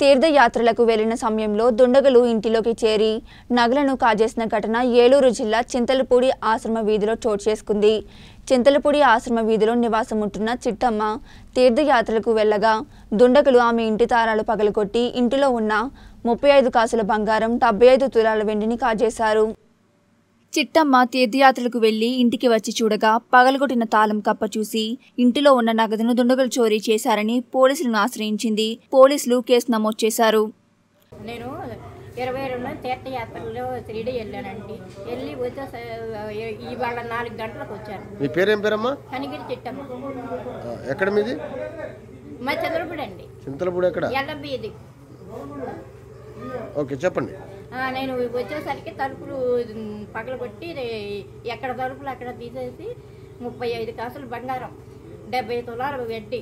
తీర్థయాత్రలకు వెళ్ళిన సమయంలో దుండగులు ఇంటిలోకి చేరి నగలను కాజేసిన ఘటన ఏలూరు జిల్లా చింతలపూడి ఆశ్రమ వీధిలో చోటు చేసుకుంది. చింతలపూడి ఆశ్రమ వీధిలో నివాసం ఉంటున్న చిట్టమ్మ తీర్థయాత్రలకు వెళ్ళగా దుండగులు ఆమె ఇంటి తారాలు పగలగొట్టి ఇంటిలో ఉన్న ముప్పై ఐదు కాసుల బంగారం డెబ్బై ఐదు తులాల వెండిని కాజేశారు. చిట్టమ్మ తీర్థయాత్రలకు వెళ్ళి ఇంటికి వచ్చి చూడగా పగలగొట్టిన తాళం కప్ప చూసి ఇంటిలో ఉన్న నగదును దుండగులు చోరీ చేశారని పోలీసులను ఆశ్రయించింది. పోలీసులు కేసు నమోదు చేశారు. నేను ఇరవై రెండు తీర్థయాత్రలో త్రీడీ వెళ్ళానండి. వెళ్ళి వచ్చే ఇవాళ నాలుగు గంటలకు వచ్చాను. మీ పేరేం పేరమ్మా? కనిగిరి చిట్టమ్మ. ఎక్కడ మీది? మా చంద్రపూడి అండి చింతలపూడి ఎక్కడ? ఎల్లబ్బి ఇది ఓకే చెప్పండి. నేను వచ్చేసరికి తలుపులు పగలగొట్టి ఎక్కడ తలుపులు అక్కడ తీసేసి ముప్పై ఐదు కాసులు బంగారం డెబ్బై తులాలు వెడ్డి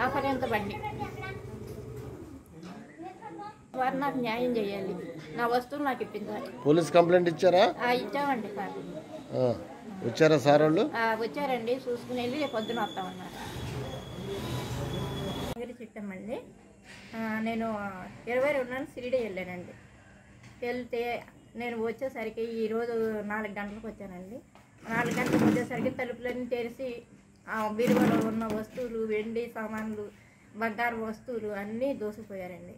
అపరించబండి వారు నాకు న్యాయం చేయాలి. నా వస్తువులు నాకు ఇప్పించాలి. పోలీస్ కంప్లైంట్ ఇచ్చారా? ఆ, ఇచ్చామండి సార్. ఆ, వచ్చారా సార్ వాళ్ళు? ఆ, వచ్చారండి. చూసుకుని వెళ్ళి రేపు పొద్దున వస్తామన్నారు. చిట్టమండి ఆ, నేను ఇరవై రెండున సిరిడి వెళ్ళానండి. వెళ్తే నేను వచ్చేసరికి ఈరోజు నాలుగు గంటలకు వచ్చానండి. నాలుగు గంటలకు వచ్చేసరికి తలుపులన్నీ తెరిచి ఆ బీరువాలో ఉన్న వస్తువులు వెండి సామాన్లు బంగారు వస్తువులు అన్నీ దోసిపోయారండి